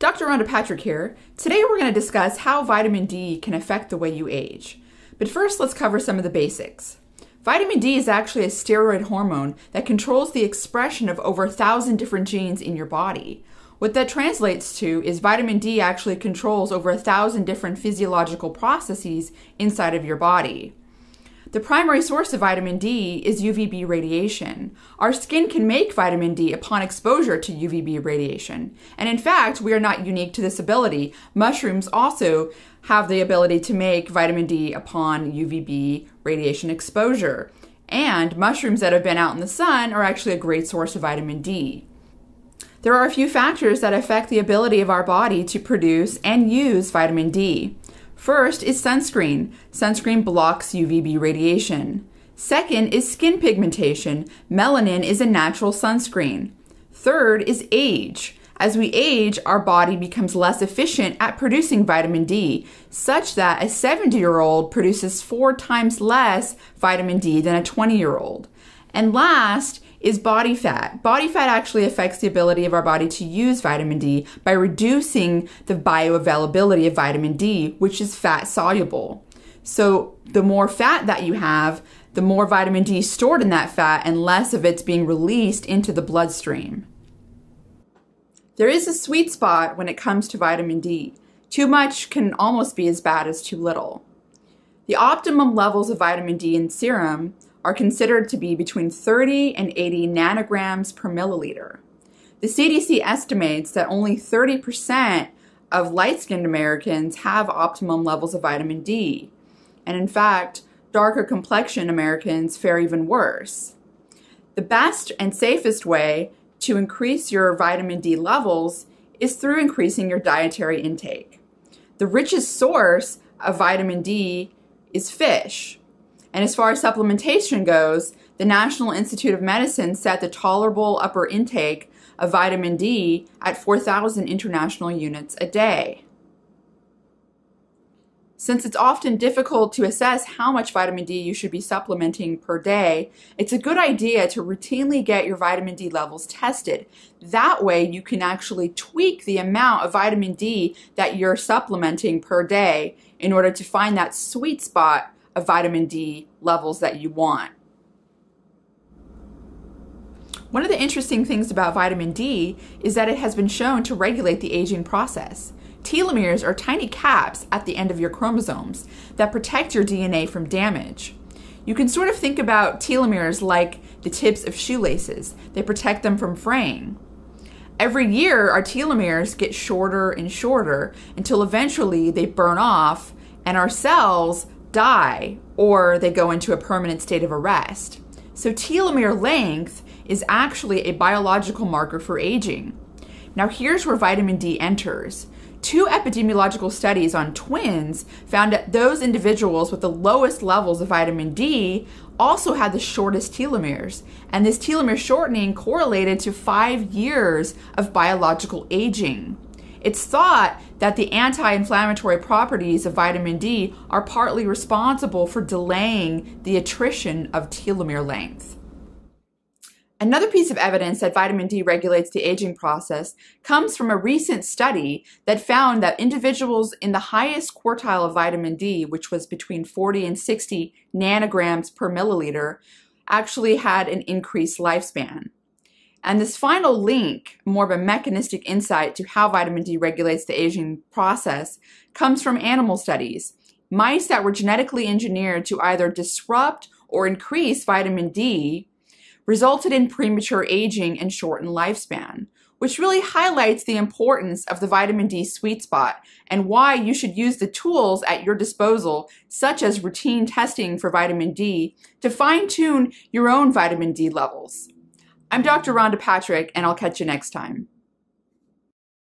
Dr. Rhonda Patrick here. Today we're going to discuss how vitamin D can affect the way you age. But first, let's cover some of the basics. Vitamin D is actually a steroid hormone that controls the expression of over a thousand different genes in your body. What that translates to is vitamin D actually controls over a thousand different physiological processes inside of your body. The primary source of vitamin D is UVB radiation. Our skin can make vitamin D upon exposure to UVB radiation. And in fact, we are not unique to this ability. Mushrooms also have the ability to make vitamin D upon UVB radiation exposure. And mushrooms that have been out in the sun are actually a great source of vitamin D. There are a few factors that affect the ability of our body to produce and use vitamin D. First is sunscreen. Sunscreen blocks UVB radiation. Second is skin pigmentation. Melanin is a natural sunscreen. Third is age. As we age, our body becomes less efficient at producing vitamin D, such that a 70 year old produces four times less vitamin D than a 20 year old. And last is body fat. Body fat actually affects the ability of our body to use vitamin D by reducing the bioavailability of vitamin D, which is fat soluble. So the more fat that you have, the more vitamin D stored in that fat and less of it's being released into the bloodstream. There is a sweet spot when it comes to vitamin D. Too much can almost be as bad as too little. The optimum levels of vitamin D in serum are considered to be between 30 and 80 nanograms per milliliter. The CDC estimates that only 30% of light skinned Americans have optimum levels of vitamin D. And in fact, darker complexion Americans fare even worse. The best and safest way to increase your vitamin D levels is through increasing your dietary intake. The richest source of vitamin D is fish, and as far as supplementation goes, the National Institute of Medicine set the tolerable upper intake of vitamin D at 4,000 international units a day. Since it's often difficult to assess how much vitamin D you should be supplementing per day, it's a good idea to routinely get your vitamin D levels tested. That way, you can actually tweak the amount of vitamin D that you're supplementing per day in order to find that sweet spot of vitamin D levels that you want. One of the interesting things about vitamin D is that it has been shown to regulate the aging process. Telomeres are tiny caps at the end of your chromosomes that protect your DNA from damage. You can sort of think about telomeres like the tips of shoelaces, they protect them from fraying. Every year, our telomeres get shorter and shorter until eventually they burn off and our cells die or they go into a permanent state of arrest. So telomere length is actually a biological marker for aging. Now here's where vitamin D enters. Two epidemiological studies on twins found that those individuals with the lowest levels of vitamin D also had the shortest telomeres, and this telomere shortening correlated to five years of biological aging. It's thought that the anti inflammatory properties of vitamin D are partly responsible for delaying the attrition of telomere length. Another piece of evidence that vitamin D regulates the aging process comes from a recent study that found that individuals in the highest quartile of vitamin D, which was between 40 and 60 nanograms per milliliter, actually had an increased lifespan. And this final link, more of a mechanistic insight to how vitamin D regulates the aging process, comes from animal studies. Mice that were genetically engineered to either disrupt or increase vitamin D resulted in premature aging and shortened lifespan, which really highlights the importance of the vitamin D sweet spot and why you should use the tools at your disposal, such as routine testing for vitamin D, to fine tune your own vitamin D levels. I'm Dr. Rhonda Patrick, and I'll catch you next time.